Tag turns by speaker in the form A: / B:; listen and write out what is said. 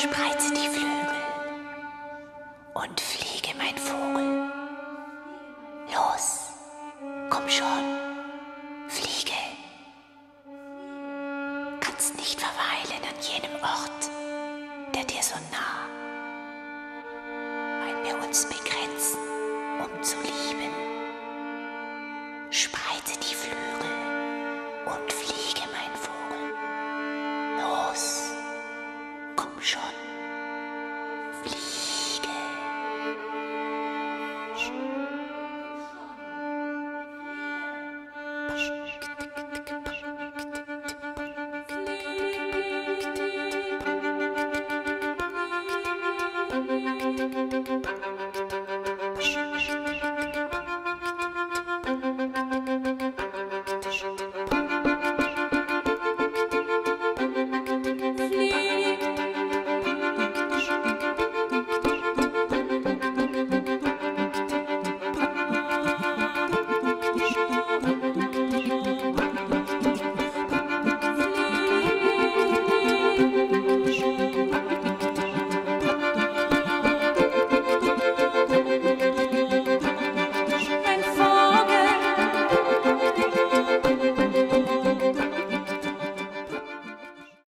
A: Spreize die Flügel und fliege, mein Vogel. Los, komm schon, fliege. Kannst nicht verweilen an jenem Ort, der dir so nah, weil wir uns begrenzen, um zu lieben. Spreize die Flügel und fliege, mein Vogel. Los, komm schon. 是，不。